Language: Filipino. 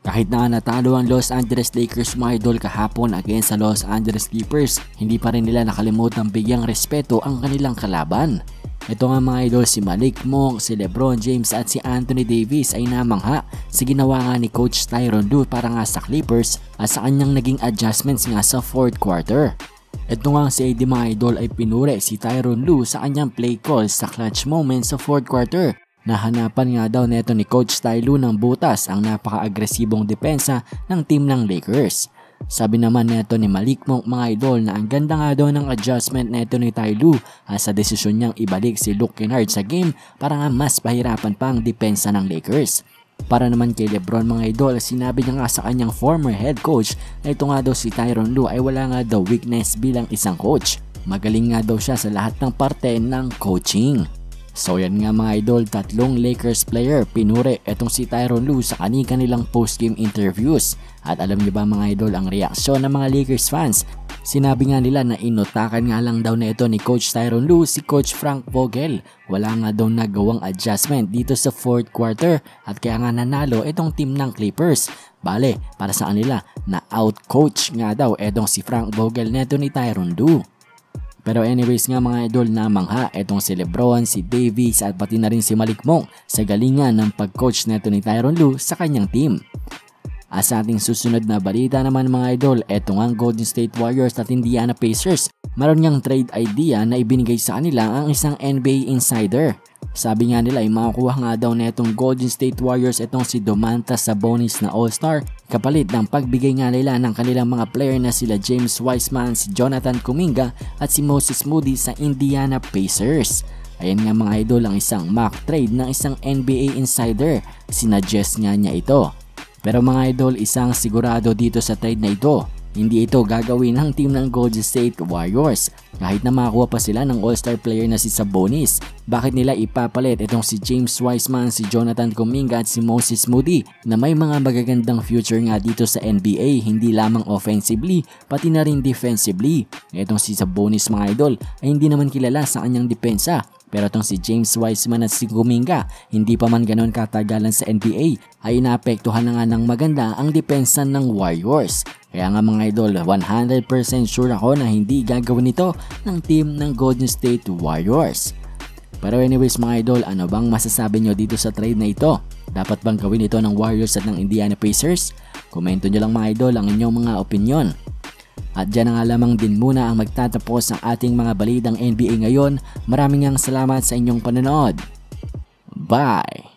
Kahit na natalo ang Los Angeles Lakers mga idol kahapon against sa Los Angeles Clippers, hindi pa rin nila nakalimutang bigyang respeto ang kanilang kalaban. Ito nga mga idol si Malik Monk, si Lebron James at si Anthony Davis ay namangha sa ginawa nga ni Coach Tyron Lue para nga sa Clippers at sa kanyang naging adjustments nga sa fourth quarter. Ito nga si AD mga idol ay pinure si Tyron Lue sa kanyang play call sa clutch moments sa fourth quarter Nahanapan nga daw neto ni Coach Tylu ng butas ang napaka-agresibong depensa ng team ng Lakers. Sabi naman neto ni Malik Monk mga idol na ang ganda nga daw ng adjustment neto ni Tyloo sa desisyon niyang ibalik si Luke Kennard sa game para nga mas pahirapan pa ang depensa ng Lakers. Para naman kay Lebron mga idol, sinabi niya nga sa kanyang former head coach na ito nga daw si Tyron Lue ay wala nga daw weakness bilang isang coach. Magaling nga daw siya sa lahat ng parte ng coaching. So yan nga mga idol, tatlong Lakers player pinure etong si Tyron Lue sa kani-kanilang post-game interviews. At alam niyo ba mga idol ang reaksyon ng mga Lakers fans? Sinabi nga nila na inutakan nga lang daw na ito ni Coach Tyron Lue si Coach Frank Vogel. Wala nga daw nagawang adjustment dito sa fourth quarter at kaya nga nanalo itong team ng Clippers. Bale, para sa kanila na out-coach nga daw etong si Frank Vogel neto ni Tyron Lue. Pero anyways nga mga idol na mangha itong si Lebron, si Davis at pati na rin si Malik Monk sa galingan ng pag-coach neto ni Tyron Lue sa kanyang team. At sa ating susunod na balita naman mga idol, eto nga ang Golden State Warriors at Indiana Pacers. Maroon niyang trade idea na ibinigay sa kanila ang isang NBA insider. Sabi nga nila ay makukuha nga daw netong Golden State Warriors itong si Domantas Sabonis na All-Star kapalit ng pagbigay nga nila ng kanilang mga player na sila James Wiseman, si Jonathan Kuminga at si Moses Moody sa Indiana Pacers. Ayan nga mga idol ang isang mock trade ng isang NBA insider. Sinuggest nga niya ito. Pero mga idol, isang sigurado dito sa trade na ito hindi ito gagawin ng team ng Golden State Warriors kahit na makakuha pa sila ng all-star player na si Sabonis. Bakit nila ipapalit itong si James Wiseman, si Jonathan Kuminga at si Moses Moody na may mga magagandang future nga dito sa NBA hindi lamang offensively pati na rin defensively. Itong si Sabonis mga idol ay hindi naman kilala sa kanyang depensa pero itong si James Wiseman at si Kuminga, hindi pa man ganoon katagalan sa NBA, ay naapektuhan na nga ng maganda ang depensa ng Warriors. Kaya nga mga idol, 100% sure ako na hindi gagawin ito ng team ng Golden State Warriors. Pero anyways mga idol, ano bang masasabi nyo dito sa trade na ito? Dapat bang gawin ito ng Warriors at ng Indiana Pacers? Komento nyo lang mga idol ang inyong mga opinion. At dyan na nga lamang din muna ang magtatapos ang ating mga balitang NBA ngayon. Maraming ang salamat sa inyong panonood. Bye!